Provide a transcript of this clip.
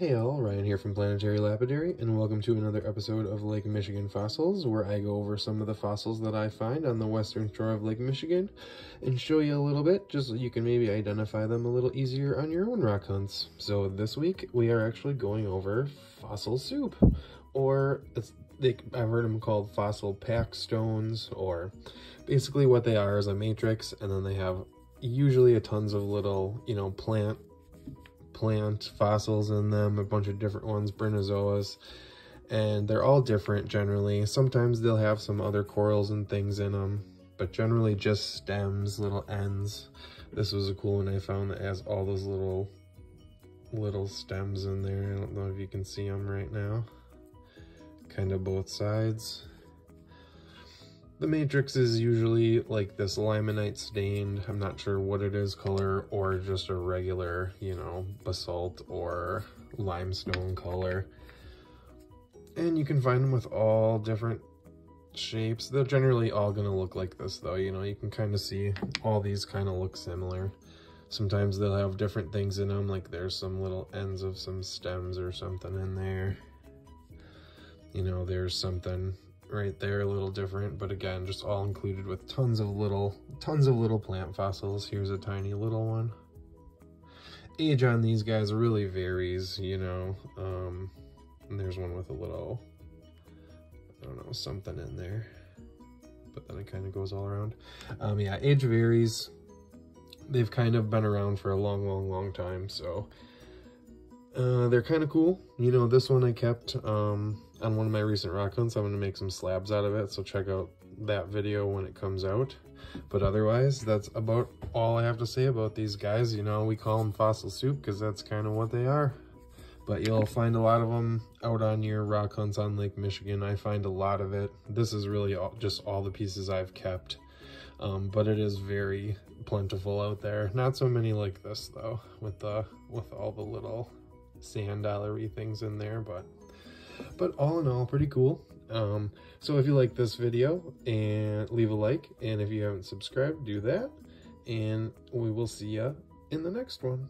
Hey all, Ryan here from Planetary Lapidary, and welcome to another episode of Lake Michigan Fossils, where I go over some of the fossils that I find on the western shore of Lake Michigan, and show you a little bit, just so you can maybe identify them a little easier on your own rock hunts. So this week, we are actually going over fossil soup, or they, I've heard them called fossil pack stones, or basically what they are is a matrix, and then they have usually a tons of little, you know, plant plant fossils in them, a bunch of different ones, Bryozoas, and they're all different generally. Sometimes they'll have some other corals and things in them, but generally just stems, little ends. This was a cool one I found that has all those little little stems in there. I don't know if you can see them right now. Kind of both sides. The matrix is usually like this limonite stained, I'm not sure what it is color, or just a regular, you know, basalt or limestone color. And you can find them with all different shapes. They're generally all gonna look like this though, you know, you can kind of see all these kind of look similar. Sometimes they'll have different things in them, like there's some little ends of some stems or something in there. You know, there's something right there, a little different, but again, just all included with tons of little, tons of little plant fossils. Here's a tiny little one. Age on these guys really varies, you know. Um, there's one with a little, I don't know, something in there. But then it kind of goes all around. Um, yeah, age varies. They've kind of been around for a long, long, long time, so uh, they're kind of cool. You know, this one I kept um, on one of my recent rock hunts. I'm going to make some slabs out of it, so check out that video when it comes out. But otherwise, that's about all I have to say about these guys. You know, we call them fossil soup because that's kind of what they are. But you'll find a lot of them out on your rock hunts on Lake Michigan. I find a lot of it. This is really all, just all the pieces I've kept. Um, but it is very plentiful out there. Not so many like this though, with the with all the little sand dollary things in there, but but all in all, pretty cool. Um, so if you like this video, and leave a like, and if you haven't subscribed, do that, and we will see ya in the next one.